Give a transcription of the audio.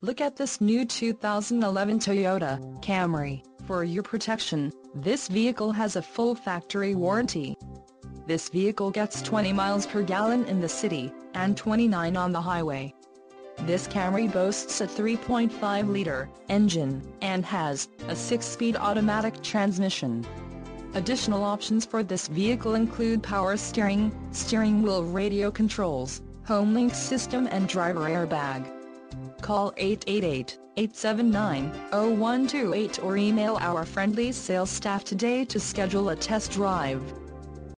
Look at this new 2011 Toyota Camry. For your protection, this vehicle has a full factory warranty. This vehicle gets 20 miles per gallon in the city, and 29 on the highway. This Camry boasts a 3.5-liter engine, and has a 6-speed automatic transmission. Additional options for this vehicle include power steering, steering wheel radio controls, HomeLink system and driver airbag. Call 888-879-0128 or email our friendly sales staff today to schedule a test drive.